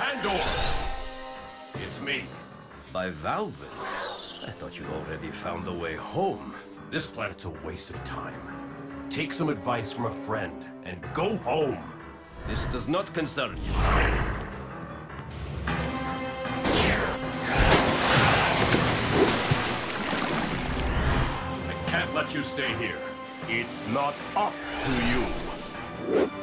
Pandora! It's me. By Valvin? I thought you'd already found the way home. This planet's a waste of time. Take some advice from a friend and go home. This does not concern you. I can't let you stay here. It's not up to you.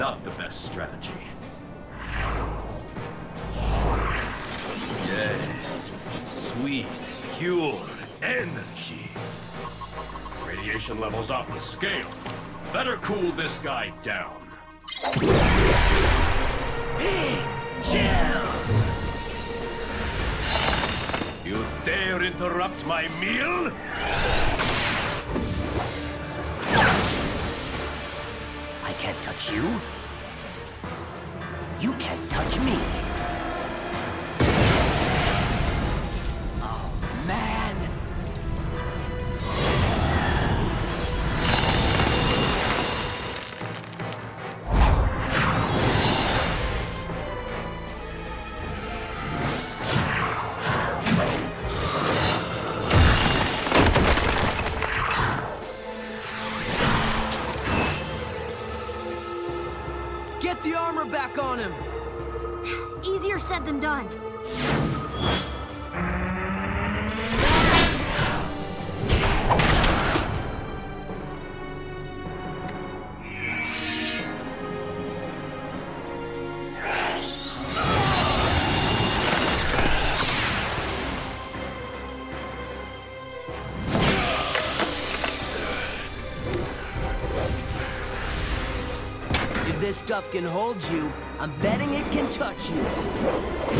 Not the best strategy. Yes. Sweet, pure energy. Radiation levels off the scale. Better cool this guy down. Hey, Chill! You dare interrupt my meal? I can't touch you. You can't touch me. Get the armor back on him! Easier said than done. This stuff can hold you, I'm betting it can touch you.